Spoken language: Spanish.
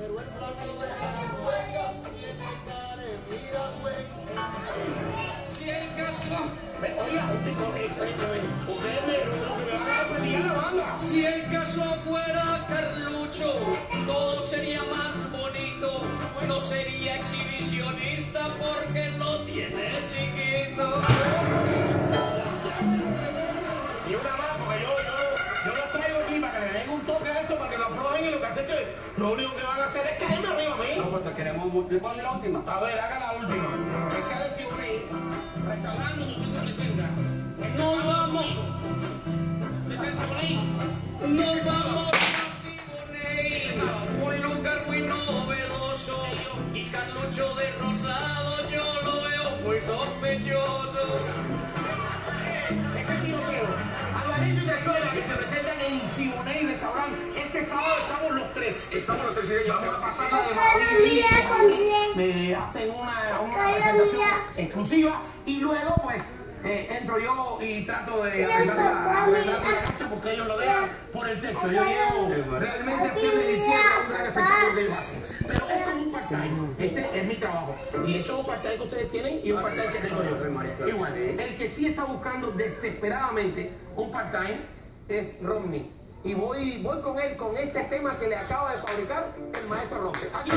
Pero el flaco de las cuentas tiene cara mira hueco. Si el Castro, oiga, un tipo, usted me van a la banda. Si el caso fuera Carlucho, todo sería más bonito. No sería exhibicionista porque lo tiene chiquito. Y una más, porque lo único que van a hacer es caerme arriba a mí. No, pues te queremos, ¿le puedo la última? A ver, haga la última. Esa de Siboney, restaurante donde usted se presenta. Nos vamos, ¿Está en Siboney? nos vamos a Siboney, un lugar muy novedoso. Y Carlucho de Rosado yo lo veo muy sospechoso. Ese tiroteo. Alvarito y Tachuela que se presentan en Siboney Restaurant. Este sábado estamos los tres. Estamos los ellos. Vamos a pasar de maravilla. Me hacen una, una presentación exclusiva y luego pues eh, entro yo y trato de arreglar la, cancha porque ellos lo dejan por el techo. Yo llevo realmente a hacerle diciembre un gran espectáculo que ellos hacen. Pero esto es un part-time. Este es mi trabajo. Y eso es un part-time que ustedes tienen y un part-time que tengo yo. Igual, el que sí está buscando desesperadamente un part-time es Romney. Y voy, voy con él con este tema que le acaba de fabricar el maestro Roque. Aquí.